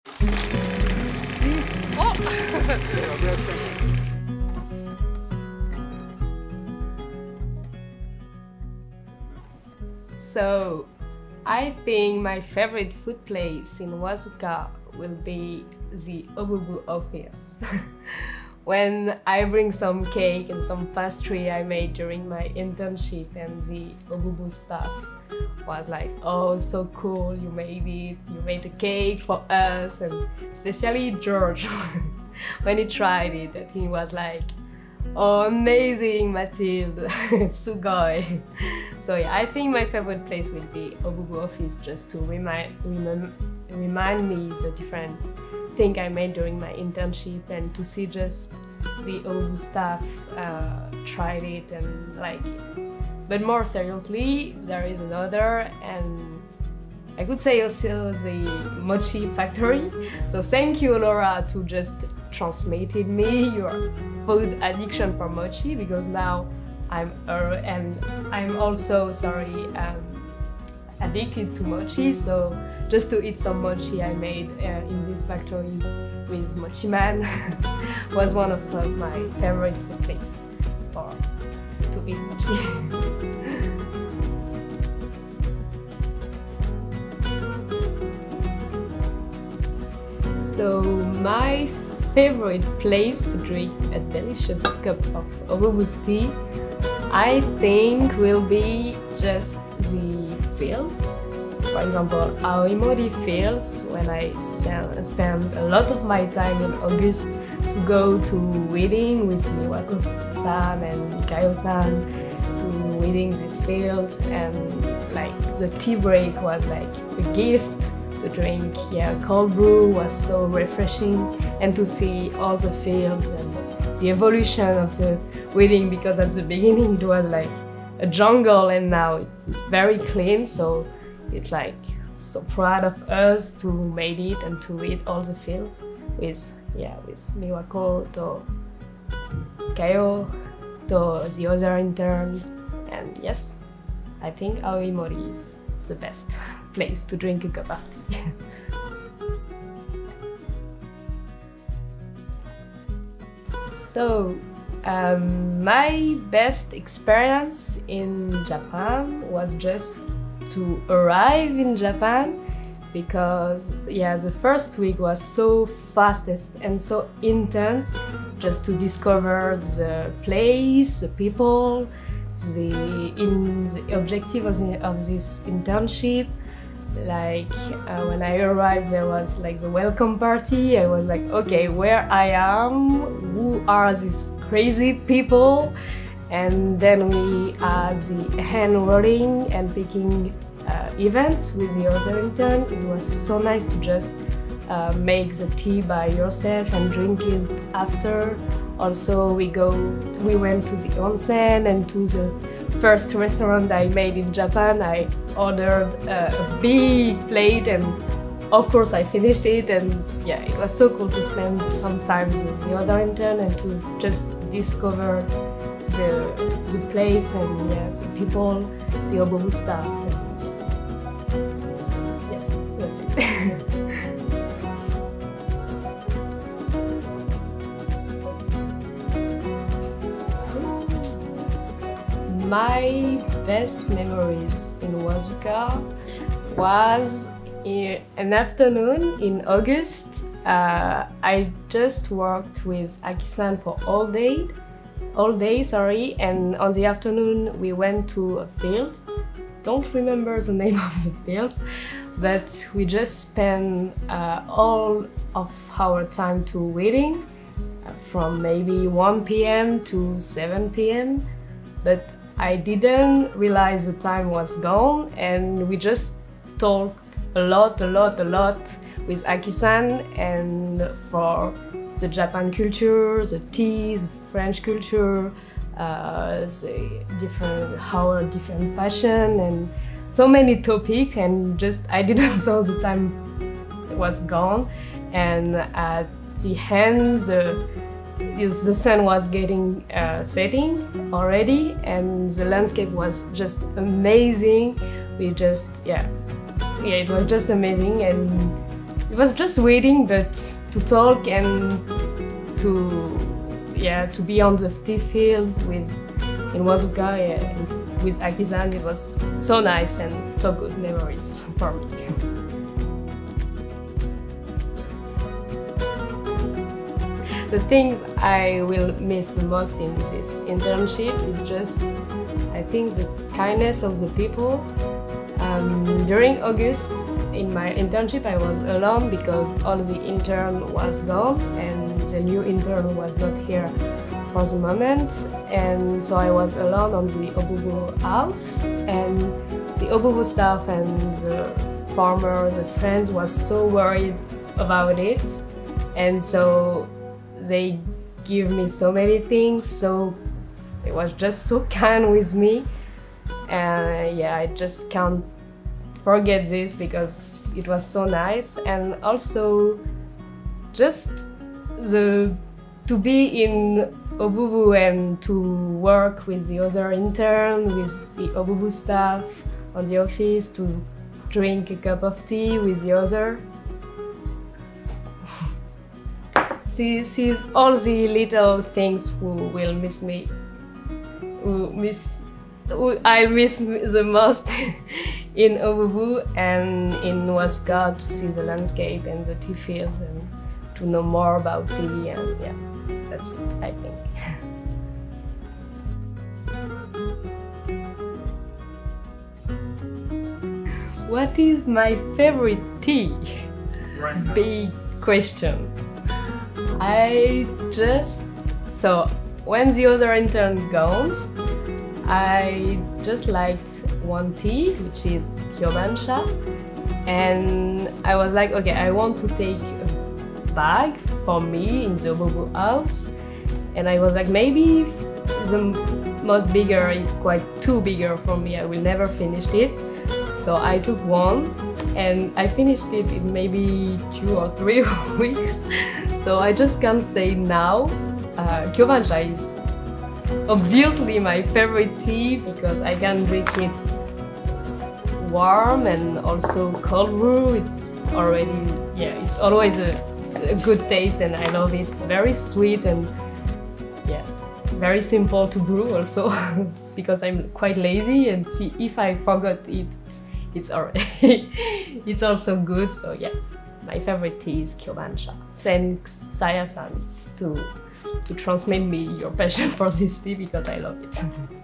So, I think my favorite food place in Wazuka will be the Obubu office. when I bring some cake and some pastry I made during my internship and the Obubu staff was like, oh, so cool, you made it, you made a cake for us, and especially George, when he tried it, he was like, oh, amazing, Mathilde, sugoi. So yeah, I think my favorite place will be Obubu office just to remind, remind, remind me the different thing I made during my internship and to see just the Obubu staff uh, tried it and like it. But more seriously, there is another and I could say also the Mochi Factory. So thank you Laura to just transmitted me your food addiction for mochi because now I'm uh, and I'm also sorry um, addicted to mochi. So just to eat some mochi I made uh, in this factory with Mochi Man was one of uh, my favorite food places for to eat mochi. my favorite place to drink a delicious cup of Obubu's tea, I think will be just the fields. For example, Aoimori fields when I spend a lot of my time in August to go to wedding with Miwako-san and Kayo-san to wedding these fields and like the tea break was like a gift to drink yeah cold brew was so refreshing and to see all the fields and the evolution of the wedding because at the beginning it was like a jungle and now it's very clean so it's like so proud of us to made it and to read all the fields with yeah with Miwako to Kayo to the other intern. And yes I think Aoimori is the best place to drink a cup of tea. so, um, my best experience in Japan was just to arrive in Japan because yeah the first week was so fastest and so intense just to discover the place the people the in the objective of, the, of this internship like uh, when I arrived there was like the welcome party. I was like okay where I am? Who are these crazy people? And then we had the hand rolling and picking uh, events with the other intern. It was so nice to just uh, make the tea by yourself and drink it after also we go we went to the onsen and to the first restaurant I made in Japan, I ordered a, a big plate and of course I finished it and yeah, it was so cool to spend some time with the other intern and to just discover the, the place and yeah, the people, the Obubu staff. yes, that's it. my best memories in Wazuka was an afternoon in August. Uh, I just worked with Aki-san for all day, all day, sorry, and on the afternoon we went to a field. Don't remember the name of the field, but we just spent uh, all of our time to waiting uh, from maybe 1 p.m. to 7 p.m. But I didn't realize the time was gone and we just talked a lot, a lot, a lot with Aki-san and for the Japan culture, the tea, the French culture, uh, the different, our different passion and so many topics and just I didn't saw the time was gone. And at the end the the sun was getting uh, setting already and the landscape was just amazing we just yeah yeah it was just amazing and it was just waiting, but to talk and to yeah to be on the tea fields with in Wazuka yeah, with Aki-san, it was so nice and so good memories for me. The things I will miss the most in this internship is just, I think, the kindness of the people. Um, during August, in my internship, I was alone because all the intern was gone and the new intern was not here for the moment. And so I was alone on the Obubu house and the Obubu staff and the farmers, the friends was so worried about it. And so they give me so many things, so they was just so kind with me. And yeah, I just can't forget this because it was so nice. And also just the to be in Obubu and to work with the other intern, with the Obubu staff on the office, to drink a cup of tea with the other she sees all the little things who will miss me who miss who I miss the most in Obubu and in Wazuka to see the landscape and the tea fields and to know more about tea and yeah that's it I think What is my favorite tea? Right Big question. I just so when the other intern goes, I just liked one tea, which is Kyobancha, and I was like, okay, I want to take a bag for me in the Bobo house, and I was like, maybe the most bigger is quite too bigger for me. I will never finish it, so I took one and I finished it in maybe two or three weeks. So I just can't say now. Uh, is obviously my favorite tea because I can drink it warm and also cold brew. It's already, yeah, it's always a, a good taste and I love it. It's very sweet and yeah, very simple to brew also because I'm quite lazy and see if I forgot it it's already it's also good so yeah. My favorite tea is Kyobancha thanks Saya-san to to transmit me your passion for this tea because I love it